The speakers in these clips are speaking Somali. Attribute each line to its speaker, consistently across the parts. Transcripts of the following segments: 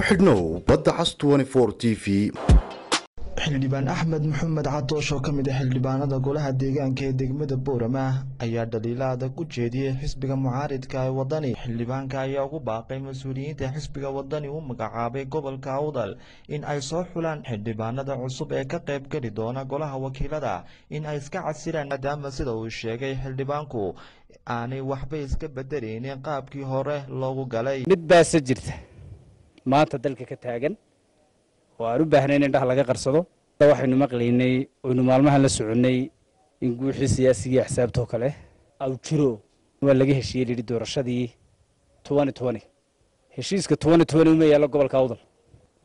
Speaker 1: ku xidhnow badda cas t v.
Speaker 2: Xildhibaan axmed maxamed cadoosh oo ka mid ah xildhibaanada golaha deegaanka ee degmada boorama ayaa dhaliilo adag u jeediyey xisbiga mucaaridka ee wadani xildhibaanka ayaa ugu baaqay mas'uuliyiinta xisbiga wadani u magacaabay gobolka awdal in ay soo xulaan xildhibaanada cusub ee ka qayb geli doona golaha wakiilada in ay iska casilaan maadaama sida uu sheegay xildhibaanku aanay waxba iska bedelaynin qaabkii hore loogu galay.
Speaker 3: Mid baase jirta maanta dalka ka taagan oo aan u baahnayn in indhaha laga qarsado waxaynu maqlaynay oynu maalmahan la soconnay in guuxii siyaasigii axsaabtoo kale aw jiro. Waa laga heshiiyey lidhi doorashadii heshiiska uma yaallo gobolka awdal.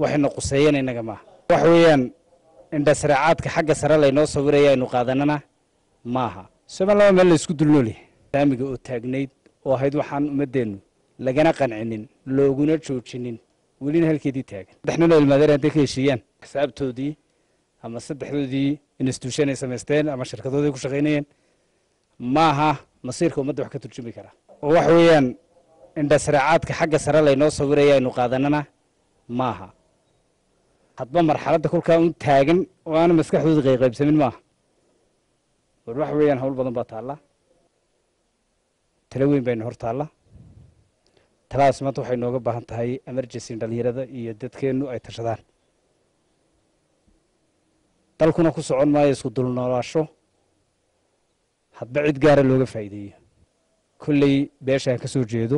Speaker 3: Waxayna quseeyeen innaga maaha waxa weeyaan indhasracaadka xagga sare laynoo sawiraya aynu qaadanana maaha somaliland waa meel la dulnoolyahay saamiga oo taagnayd oo ahayd waxaan ummaddeennu lagana qancinin looguna joojinin welina halkeedii taagan. Saddex nin oo hadday ka heshiiyaan. Xisaabtoodii ama saddexdoodii institution ay samaysteen ama shirkadoodii ku shaqaynayeen maaha masiirka ummadda wax ka turjumi kara. Oo waxa weeyaan indhasraacaadka xagga sare laynoo sawiraya aynu qaadanana maaha. Hadba marxaladda kolkaa un taagan oo aanu maskaxdooda qayqaybsamin maaha. War waxa weeyaan hawl badan baa taalla. Talo weyn bayna hor taalla taladaas maanta waxay nooga baahan tahay emergency dhalinyarada iyo dadkeennu ay tashadaan. Dalkuna ku socon maayo isku dulnoolaasho hadba cid gaara looga faa'iideeyo. Kolley beeshaan ka soo jeedo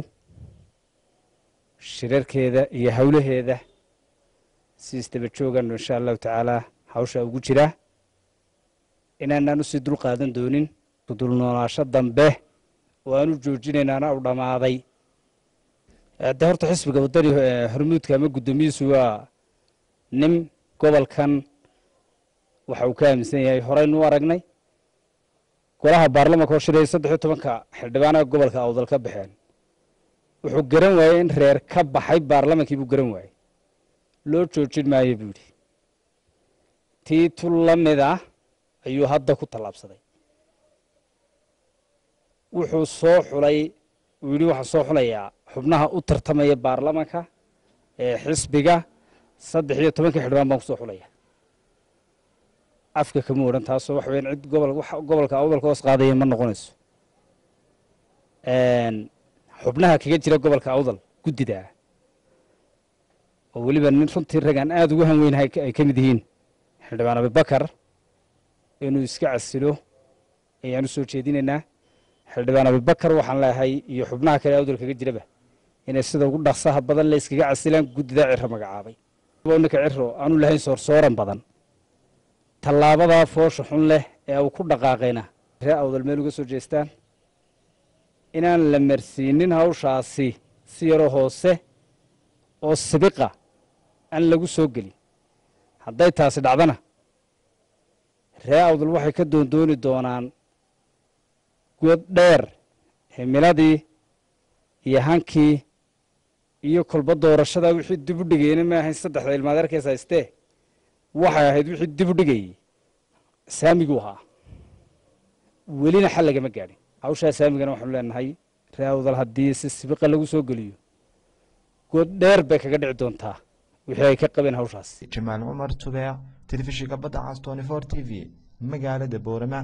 Speaker 3: shirarkeeda iyo howlaheeda si isdaba joogaanu insha allahu tacaalaa hawshaa ugu jiraa inaanaan u sii dul qaadan doonin isku dulnoolaasho dambe oo aanu joojinaynaana u dhammaaday de horta xisbiga wadani hormuudka ama guddoomiyiisu waa nin gobolkan waxa uu ka aaminsan yahay. Horeynu u aragnay golaha baarlamanka oo shiraya saddex iyo tobanka xildhibaanaha gobolka awdal ka baxeen. Wuxuu garan waayey in reer ka baxay baarlamankii buu garan waayey. Loo joojin maayo buu yidhi. Tii tu la mid ah ayuu hadda ku tallaabsaday. Wuxuu soo xulay uu yidhi waxaan soo xulayaa xubnaha u tartamaya baarlamanka ee xisbiga saddex iyo tobankii xildhibaan baan ku soo xulaya. Afka kama odhan taasoo waxa weyaan cid gobol gobolka awdalka hoos qaadaya ma noqonayso. Xubnaha kaga jira gobolka awdal guddida oo weliba nin runtii ragaan aada ugu han weynahay ay ka mid yihiin xildhibaan abibakar inuu iska casilo ayaan u soo jeedinaynaa. Xildhibaan abibakar waxaan leeyahay iyo xubnaha kale awdal kaga jiraba inay sida ugu dhaqsaha badan le iskaga casilaan guddida ciro magacaabay. Ninka ciro aanu lahayn soorsooran badan. Tallaabadaa foosha xun leh ee uu ku dhaqaaqayna. Ree awdal meel uga soo jeestaan. Inaan la marsiinin hawshaasi si yaroo hoose oo sibiqa aan lagu soo gelin. Hadday taasi dhacdana ree awdal waxay ka doondooni doonaan good dheer himiladii iyo hankii iyo kolba doorashada wixii dib u dhigayna ma ahayn saddexda ilmaadeerkees haystee? Waxay ahayd wixii dib u dhigayey saamiguu ahaa. Welina xal lagama gaadhin. Hawshaa saamigana waxaanu leenahay ree awdal haddii si sibiqa lagu soo geliyo good dheer bay kaga dhici doontaa wixii ay ka qabeen hawshaas.
Speaker 2: Jamaal cumar tubeec telefishinka badda cas tony for t v magaalada boorama